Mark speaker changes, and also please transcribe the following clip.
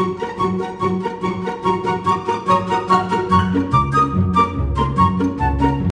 Speaker 1: ¡Gracias!